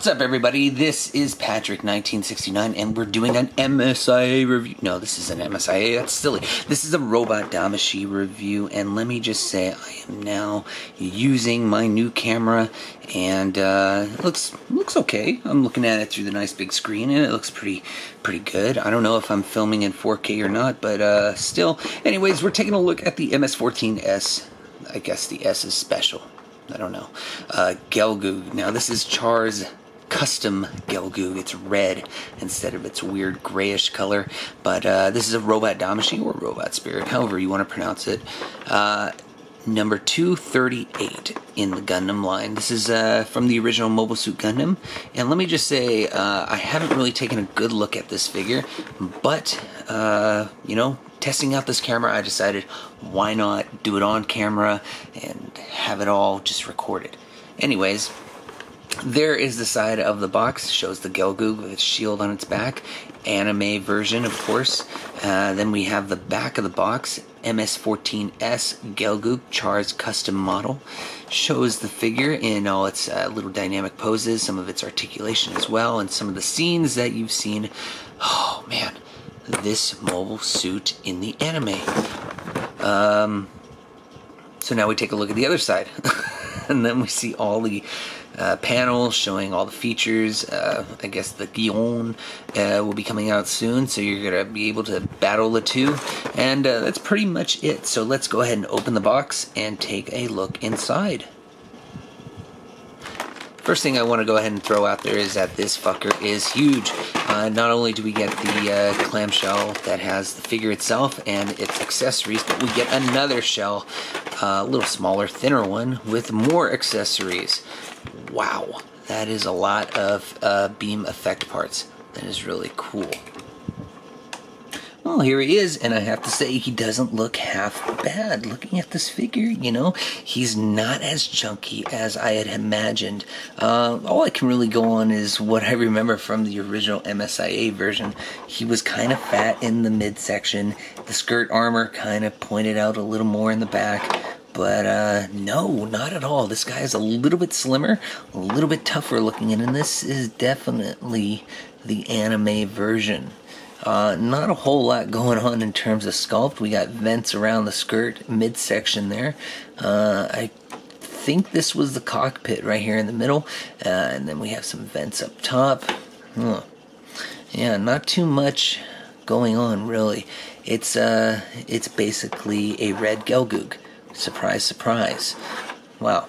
What's up, everybody? This is Patrick1969, and we're doing an MSIA review. No, this isn't MSIA. That's silly. This is a Robot Damashii review, and let me just say, I am now using my new camera, and uh, looks looks okay. I'm looking at it through the nice big screen, and it looks pretty pretty good. I don't know if I'm filming in 4K or not, but uh, still. Anyways, we're taking a look at the MS14S. I guess the S is special. I don't know. Uh. Now this is Char's custom Gelgoog. It's red instead of its weird grayish color. But uh, this is a Robot Damashii or Robot Spirit, however you want to pronounce it. Uh, number 238 in the Gundam line. This is uh, from the original Mobile Suit Gundam. And let me just say, uh, I haven't really taken a good look at this figure, but, uh, you know, testing out this camera, I decided why not do it on camera and have it all just recorded. Anyways, there is the side of the box, shows the Gelgoog with its shield on its back, anime version, of course. Uh, then we have the back of the box, MS-14S Gelgoog Char's custom model. Shows the figure in all its uh, little dynamic poses, some of its articulation as well, and some of the scenes that you've seen. Oh man, this mobile suit in the anime. Um, so now we take a look at the other side. and then we see all the uh, panels showing all the features. Uh, I guess the Gyan uh, will be coming out soon, so you're going to be able to battle the two. And uh, that's pretty much it. So let's go ahead and open the box and take a look inside. First thing I want to go ahead and throw out there is that this fucker is huge. Uh, not only do we get the uh, clamshell that has the figure itself and its accessories, but we get another shell, uh, a little smaller, thinner one, with more accessories. Wow, that is a lot of uh, beam effect parts. That is really cool. Well, here he is, and I have to say, he doesn't look half bad. Looking at this figure, you know, he's not as chunky as I had imagined. Uh, all I can really go on is what I remember from the original MSIA version. He was kind of fat in the midsection. The skirt armor kind of pointed out a little more in the back. But uh, no, not at all. This guy is a little bit slimmer, a little bit tougher looking, and this is definitely the anime version. Uh, not a whole lot going on in terms of sculpt. We got vents around the skirt midsection there. Uh, I think this was the cockpit right here in the middle, uh, and then we have some vents up top. Huh. Yeah, not too much going on really. It's uh, it's basically a red Gelgoog. Surprise, surprise. Wow.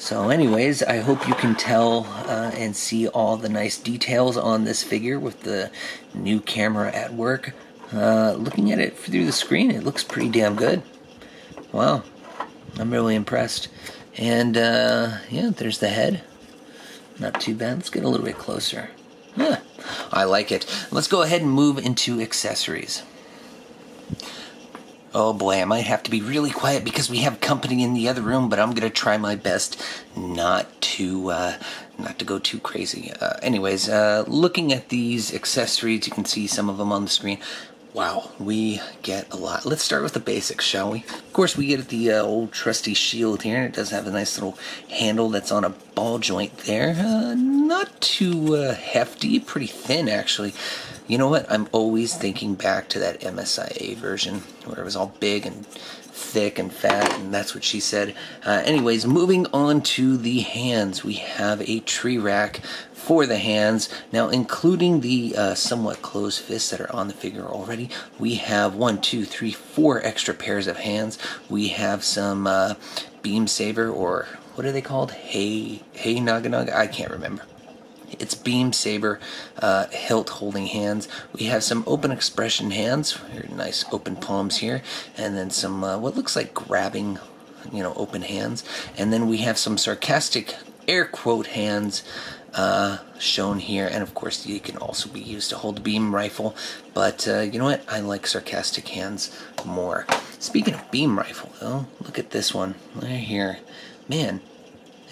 So, anyways, I hope you can tell uh, and see all the nice details on this figure with the new camera at work. Uh, looking at it through the screen, it looks pretty damn good. Wow, I'm really impressed. And uh, yeah, there's the head. Not too bad. Let's get a little bit closer. Yeah, I like it. Let's go ahead and move into accessories. Oh boy, I might have to be really quiet because we have company in the other room, but I'm gonna try my best not to uh, not to go too crazy. Uh, anyways, uh, looking at these accessories, you can see some of them on the screen. Wow, we get a lot. Let's start with the basics, shall we? Of course, we get the uh, old trusty shield here, and it does have a nice little handle that's on a ball joint there. Uh, not too uh, hefty, pretty thin actually. You know what? I'm always thinking back to that MSIA version where it was all big and thick and fat, and that's what she said. Uh, anyways, moving on to the hands, we have a tree rack for the hands. Now, including the uh, somewhat closed fists that are on the figure already, we have one, two, three, four extra pairs of hands. We have some uh, beam saver or what are they called? Hey, hey, naga naga. I can't remember. It's beam saber uh, hilt holding hands. We have some open expression hands, nice open palms here, and then some uh, what looks like grabbing, you know, open hands. And then we have some sarcastic air quote hands uh, shown here, and of course you can also be used to hold a beam rifle. But uh, you know what? I like sarcastic hands more. Speaking of beam rifle, though, look at this one right here. Man,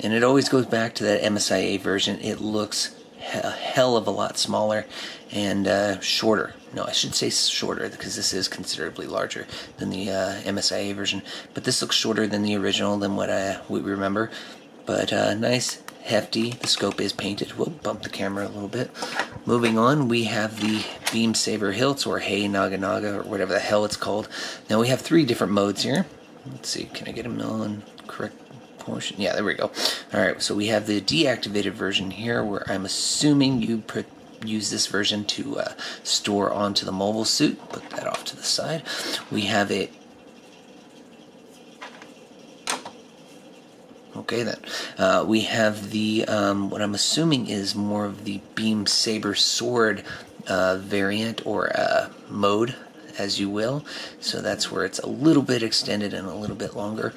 and it always goes back to that MSIA version. It looks a hell of a lot smaller and uh, shorter. No, I should say shorter because this is considerably larger than the uh, MSIA version. But this looks shorter than the original, than what I we remember. But uh, nice hefty. The scope is painted. We'll bump the camera a little bit. Moving on, we have the Beam Saber hilts or Hey Naga Naga or whatever the hell it's called. Now we have three different modes here. Let's see, can I get them on correct portion? Yeah, there we go. All right, so we have the deactivated version here where I'm assuming you put use this version to uh, store onto the mobile suit. Put that off to the side. We have it Okay, then. Uh, we have the, um, what I'm assuming is more of the Beam Saber Sword uh, variant or uh, mode, as you will. So that's where it's a little bit extended and a little bit longer.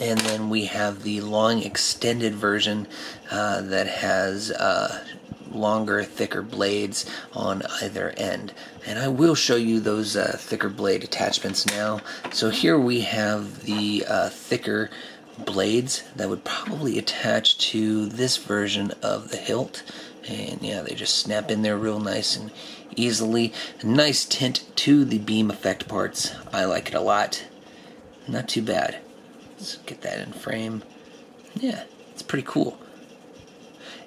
And then we have the long extended version uh, that has uh, longer, thicker blades on either end. And I will show you those uh, thicker blade attachments now. So here we have the uh, thicker blades that would probably attach to this version of the hilt. And yeah they just snap in there real nice and easily. A nice tint to the beam effect parts. I like it a lot. Not too bad let's get that in frame yeah it's pretty cool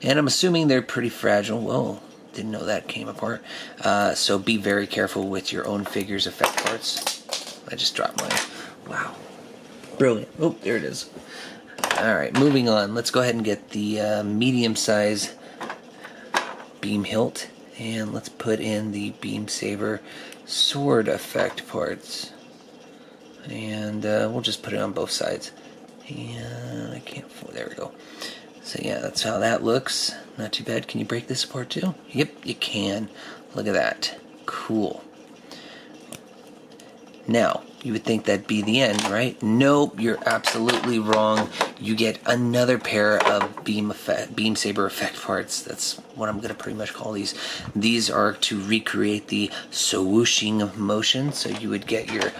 and I'm assuming they're pretty fragile whoa didn't know that came apart uh, so be very careful with your own figures effect parts I just dropped mine wow Brilliant. Oh, there it is. All right, moving on. Let's go ahead and get the uh, medium size beam hilt. And let's put in the beam saber sword effect parts. And uh, we'll just put it on both sides. And I can't, there we go. So yeah, that's how that looks. Not too bad. Can you break this apart too? Yep, you can. Look at that. Cool. Now, you would think that'd be the end, right? Nope, you're absolutely wrong. You get another pair of beam effect, beam saber effect parts. That's what I'm gonna pretty much call these. These are to recreate the swooshing motion. So you would get your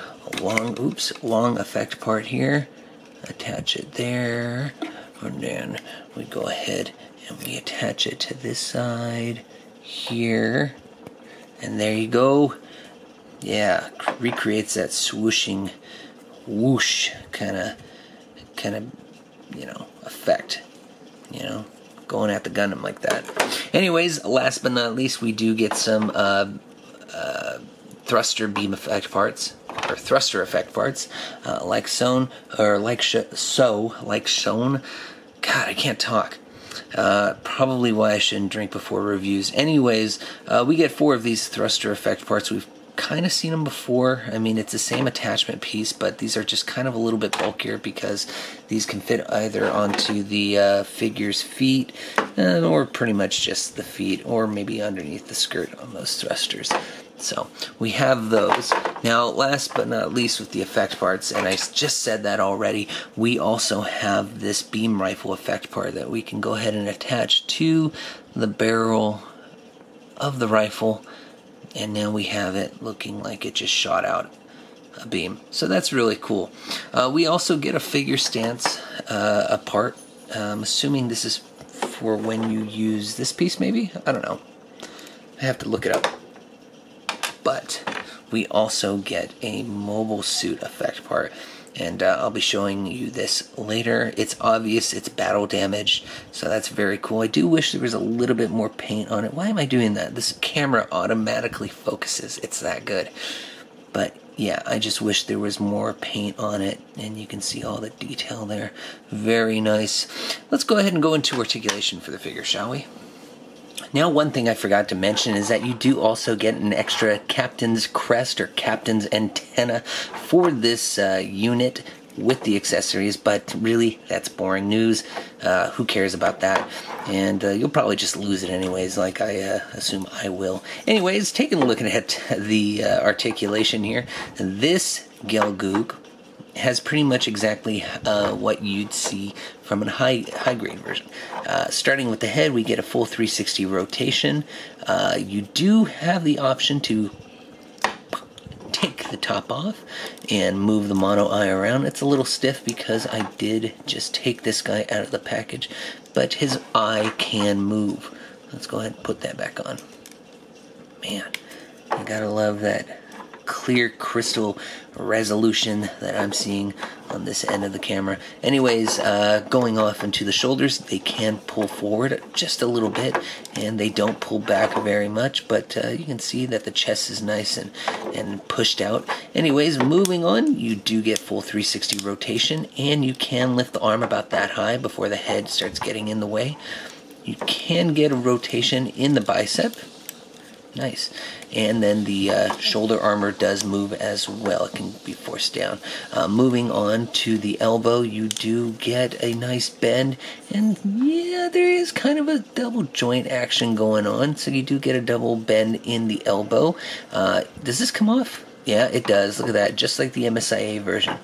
long, oops, long effect part here. Attach it there, and then we go ahead and we attach it to this side here, and there you go yeah, recreates that swooshing, whoosh kind of, kind of, you know, effect. You know, going at the Gundam like that. Anyways, last but not least, we do get some uh, uh, thruster beam effect parts or thruster effect parts, uh, like shown or like so like shown. God, I can't talk. Uh, probably why I shouldn't drink before reviews. Anyways, uh, we get four of these thruster effect parts. We've kind of seen them before. I mean, it's the same attachment piece, but these are just kind of a little bit bulkier because these can fit either onto the uh, figure's feet uh, or pretty much just the feet or maybe underneath the skirt on those thrusters. So we have those. Now, last but not least with the effect parts, and I just said that already, we also have this beam rifle effect part that we can go ahead and attach to the barrel of the rifle and now we have it looking like it just shot out a beam. So that's really cool. Uh, we also get a figure stance uh, apart. I'm assuming this is for when you use this piece, maybe? I don't know. I have to look it up. But we also get a mobile suit effect part and uh, I'll be showing you this later. It's obvious it's battle damaged, so that's very cool. I do wish there was a little bit more paint on it. Why am I doing that? This camera automatically focuses. It's that good. But yeah, I just wish there was more paint on it, and you can see all the detail there. Very nice. Let's go ahead and go into articulation for the figure, shall we? Now, one thing I forgot to mention is that you do also get an extra captain's crest or captain's antenna for this uh, unit with the accessories, but really, that's boring news. Uh, who cares about that? And uh, you'll probably just lose it anyways, like I uh, assume I will. Anyways, taking a look at the uh, articulation here, this Gelgoog has pretty much exactly uh, what you'd see from a high high grade version. Uh, starting with the head, we get a full 360 rotation. Uh, you do have the option to take the top off and move the mono eye around. It's a little stiff because I did just take this guy out of the package, but his eye can move. Let's go ahead and put that back on. Man, I gotta love that clear crystal resolution that I'm seeing on this end of the camera. Anyways, uh, going off into the shoulders, they can pull forward just a little bit and they don't pull back very much, but uh, you can see that the chest is nice and, and pushed out. Anyways, moving on, you do get full 360 rotation and you can lift the arm about that high before the head starts getting in the way. You can get a rotation in the bicep. Nice. And then the uh, shoulder armor does move as well. It can be forced down. Uh, moving on to the elbow, you do get a nice bend. And yeah, there is kind of a double joint action going on. So you do get a double bend in the elbow. Uh, does this come off? Yeah, it does. Look at that. Just like the MSIA version.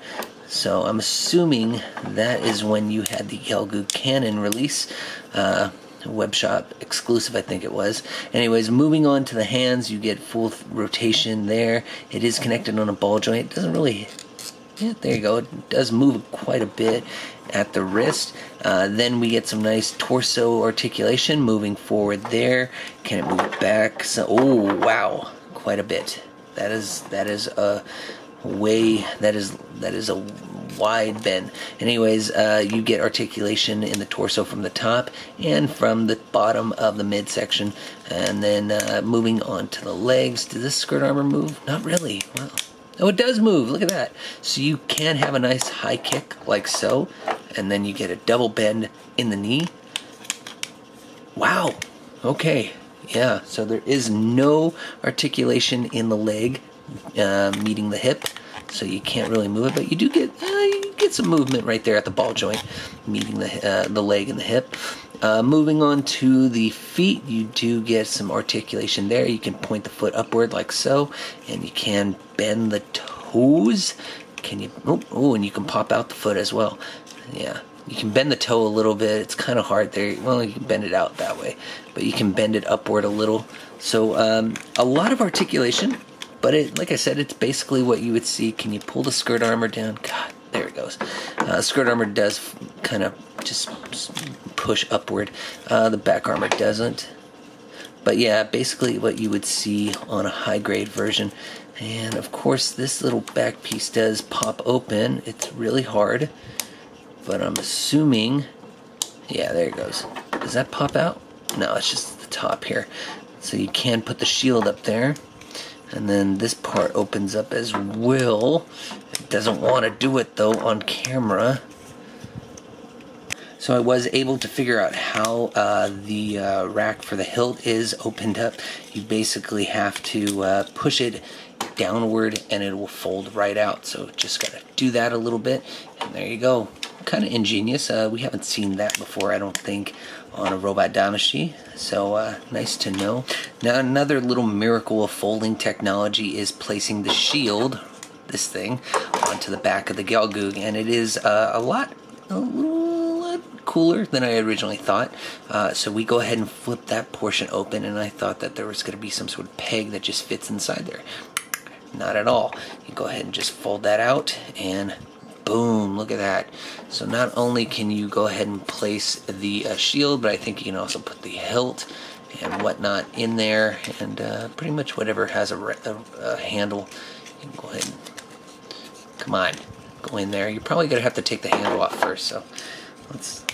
So I'm assuming that is when you had the Gelgoog Cannon release. Uh, web shop exclusive I think it was. Anyways moving on to the hands you get full rotation there. It is connected on a ball joint. It doesn't really yeah there you go. It does move quite a bit at the wrist. Uh, then we get some nice torso articulation moving forward there. Can it move back? So oh wow quite a bit. That is that is a way that is that is a wide bend. Anyways, uh, you get articulation in the torso from the top and from the bottom of the midsection. And then uh, moving on to the legs. Does this skirt armor move? Not really. Wow. Oh, it does move. Look at that. So you can have a nice high kick like so, and then you get a double bend in the knee. Wow. Okay. Yeah. So there is no articulation in the leg uh, meeting the hip so you can't really move it, but you do get uh, you get some movement right there at the ball joint, meeting the uh, the leg and the hip. Uh, moving on to the feet, you do get some articulation there. You can point the foot upward like so, and you can bend the toes. Can you? Oh, oh and you can pop out the foot as well. Yeah, you can bend the toe a little bit. It's kind of hard there. Well, you can bend it out that way, but you can bend it upward a little. So um, a lot of articulation but it, like I said, it's basically what you would see. Can you pull the skirt armor down? God, there it goes. Uh, skirt armor does kind of just push upward. Uh, the back armor doesn't. But yeah, basically what you would see on a high grade version. And of course, this little back piece does pop open. It's really hard. But I'm assuming. Yeah, there it goes. Does that pop out? No, it's just the top here. So you can put the shield up there and then this part opens up as well it doesn't want to do it though on camera. So I was able to figure out how uh, the uh, rack for the hilt is opened up. You basically have to uh, push it downward and it will fold right out. So just gotta do that a little bit. And there you go kind of ingenious uh, we haven't seen that before I don't think on a robot Damashii. So uh, nice to know. Now another little miracle of folding technology is placing the shield, this thing, onto the back of the Gelgoog, and it is uh, a lot, a lot cooler than I originally thought. Uh, so we go ahead and flip that portion open, and I thought that there was going to be some sort of peg that just fits inside there. Not at all. You go ahead and just fold that out, and Boom, look at that. So not only can you go ahead and place the uh, shield, but I think you can also put the hilt and whatnot in there, and uh, pretty much whatever has a, a, a, handle, you can go ahead and, come on, go in there. You're probably going to have to take the handle off first, so let's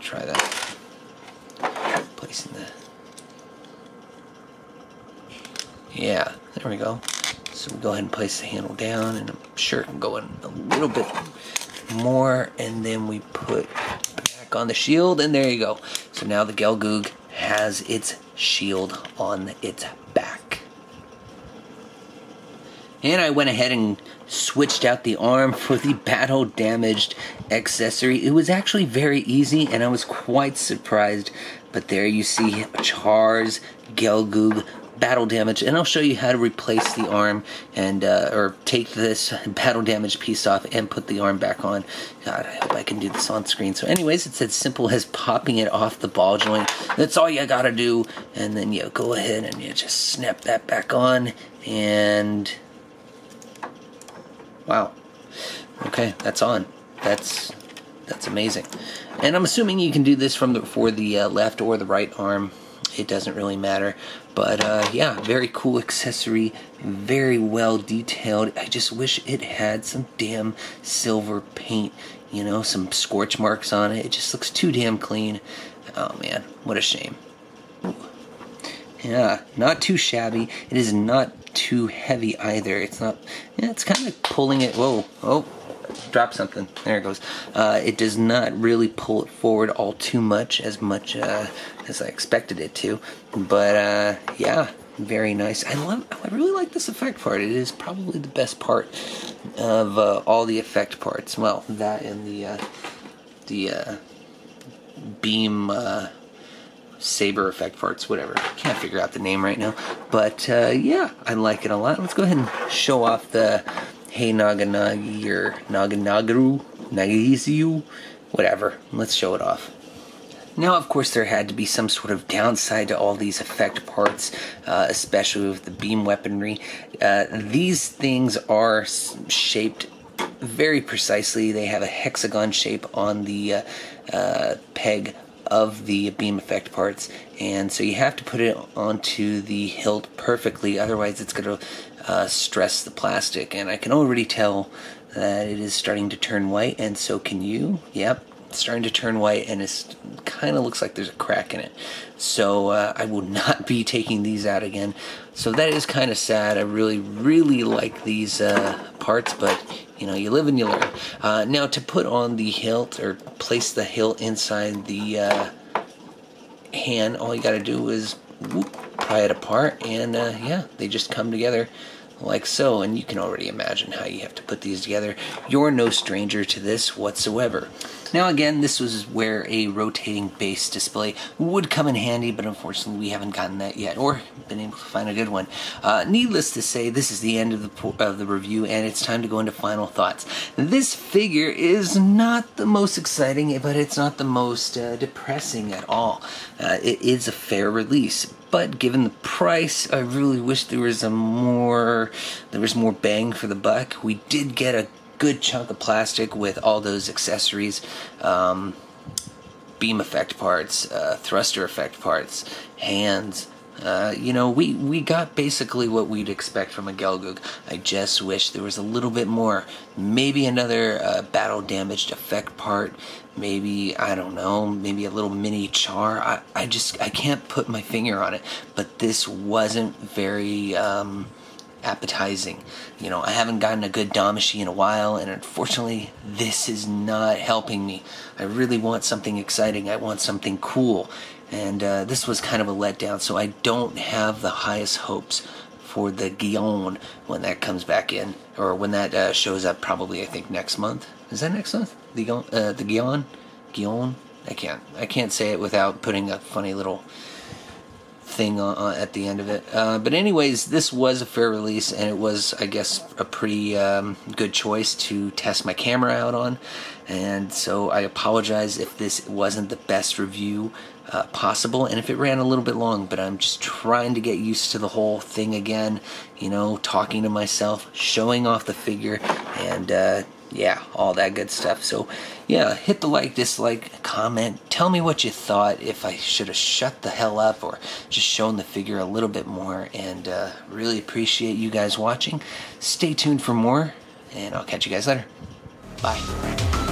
try that. Placing the... Yeah, there we go. So we go ahead and place the handle down, and I'm sure it can go in a little bit more, and then we put back on the shield, and there you go. So now the Gelgoog has its shield on its back. And I went ahead and switched out the arm for the battle damaged accessory. It was actually very easy, and I was quite surprised. But there you see Char's Gelgoog battle damage and I'll show you how to replace the arm and uh, or take this battle damage piece off and put the arm back on. God I hope I can do this on screen. So anyways it's as simple as popping it off the ball joint. That's all you gotta do. And then you go ahead and you just snap that back on and wow. Okay that's on. That's that's amazing. And I'm assuming you can do this from the for the uh, left or the right arm it doesn't really matter. But uh, yeah, very cool accessory, very well detailed. I just wish it had some damn silver paint, you know, some scorch marks on it. It just looks too damn clean. Oh man, what a shame. Yeah, not too shabby. It is not too heavy either. It's not, yeah, it's kind of pulling it. Whoa, oh, drop something. There it goes. Uh, it does not really pull it forward all too much, as much uh, as I expected it to. But uh, yeah, very nice. I love. I really like this effect part. It is probably the best part of uh, all the effect parts. Well, that and the uh, the uh, beam saber effect parts, whatever. Can't figure out the name right now. But uh, yeah, I like it a lot. Let's go ahead and show off the Hey Naganagi or Naganagaru, Nagisiu, whatever. Let's show it off. Now, of course, there had to be some sort of downside to all these effect parts, uh, especially with the beam weaponry. Uh, these things are shaped very precisely. They have a hexagon shape on the uh, uh peg of the beam effect parts. And so you have to put it onto the hilt perfectly otherwise it's going to uh, stress the plastic. And I can already tell that it is starting to turn white and so can you. Yep starting to turn white and it kind of looks like there's a crack in it. So uh, I will not be taking these out again. So that is kind of sad. I really really like these uh, parts but you know, you live and you learn. Uh, now, to put on the hilt or place the hilt inside the uh, hand, all you got to do is whoop, pry it apart, and uh, yeah, they just come together like so. And you can already imagine how you have to put these together. You're no stranger to this whatsoever. Now again, this was where a rotating base display would come in handy, but unfortunately we haven't gotten that yet, or been able to find a good one. Uh, needless to say, this is the end of the, of the review, and it's time to go into final thoughts. This figure is not the most exciting, but it's not the most uh, depressing at all. Uh, it is a fair release, but given the price, I really wish there was a more there was more bang for the buck. We did get a good chunk of plastic with all those accessories, um, beam effect parts, uh, thruster effect parts, hands. Uh, you know, we, we got basically what we'd expect from a Gelgoog. I just wish there was a little bit more. Maybe another uh, battle damaged effect part. Maybe, I don't know, maybe a little mini char. I, I just, I can't put my finger on it. But this wasn't very, um, appetizing. You know, I haven't gotten a good Damashii in a while, and unfortunately, this is not helping me. I really want something exciting. I want something cool. And uh, this was kind of a letdown, so I don't have the highest hopes for the Gyan when that comes back in, or when that uh, shows up. Probably, I think next month. Is that next month? The uh, the Gyan, Gyan. I can't. I can't say it without putting a funny little thing at the end of it. Uh, but anyways, this was a fair release, and it was, I guess, a pretty um, good choice to test my camera out on. And so I apologize if this wasn't the best review uh, possible, and if it ran a little bit long. But I'm just trying to get used to the whole thing again. You know, talking to myself, showing off the figure, and uh, yeah, all that good stuff. So, yeah, hit the like, dislike, comment. Tell me what you thought. If I should have shut the hell up or just shown the figure a little bit more. And uh, really appreciate you guys watching. Stay tuned for more, and I'll catch you guys later. Bye.